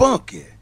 funky.